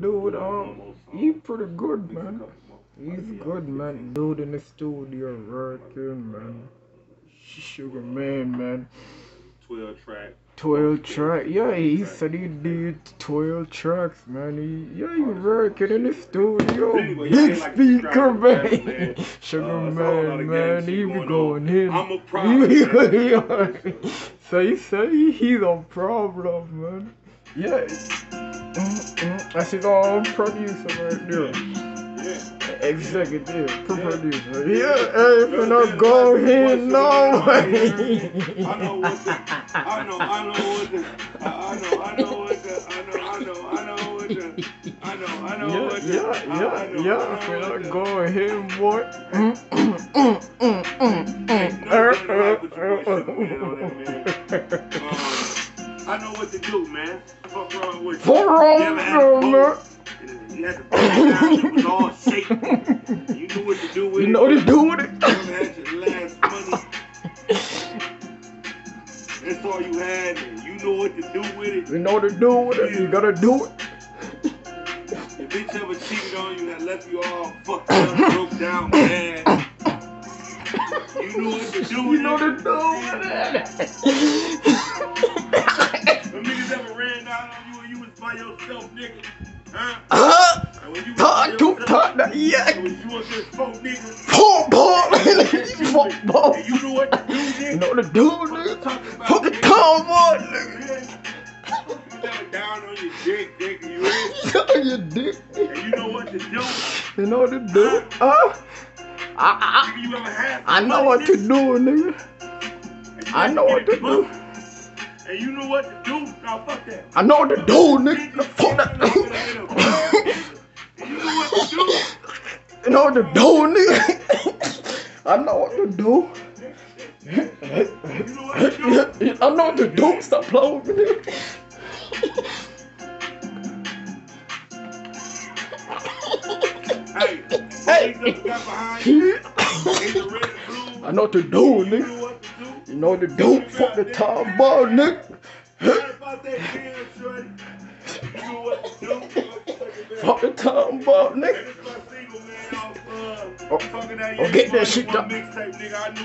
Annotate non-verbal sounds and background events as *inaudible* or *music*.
Dude, um, he pretty good, man. He's good, man. Dude in the studio working, man. Sugar man, man. 12 track. 12 track. Yeah, he said he did 12 tracks, man. He, yeah, he working in the studio. Big speaker, subscribe to the man. *laughs* Sugar Uh, it's a whole lot man, man. He shit be going in. I'm a *laughs* problem. Yeah. Say, say he's a problem, man. Yeah. That's his own producer right there. Yeah. Executive producer. Yeah, hey, finna go here, no way. I know what the, I know, I know what the, I know, I know what the, I know, I know, I know what the, I know, I know what the, yeah, yeah, yeah. What Finna go here, boy. Mm, mm, mm, mm, mm, Ain't nothing like what Sugar Man on that, er. I know what to do, man. Fuck wrong with you. For You ever had man. You had to put it down, it was all shaking. You knew what to do with You it. know what to do with it. You had your last money? That's all you had, and you know what to do with it. You know what to do with it. You gotta do it. If bitch ever cheated on you and left you all fucked up, broke down, mad. You know what to do You with know it. what to do with it. Them niggas ever ran down on you and you was by yourself, nigga. Huh? Huh? And when you was by Talk talk that yeah. was you and this folk nigga. Pump. Fuck ball. And you know what to do, nigga. You know what to do, nigga. talking about, Fucking nigga? You never down on your dick, nigga. You in? *laughs* Your dick. And you know what to do. You know what to do. Huh? I, Nigga, you ever had I, I know what to do, nigga. I know what to do. And you know what to do. Now fuck that. I know what to do, nigga. Fuck that. You know what to do. You know what to do, nigga. I know what to do. You know what to do. I know what to do. Stop playing with me, nigga. Hey, Hey. police ever got behind you in the red and blue. I know what to do, nigga. You know what to do. Fuck the top ball, nigga. What about that damn shorty? You know what to do. Fuck the top ball, nigga. it's my single man off uh, Oh, oh, get that shit done.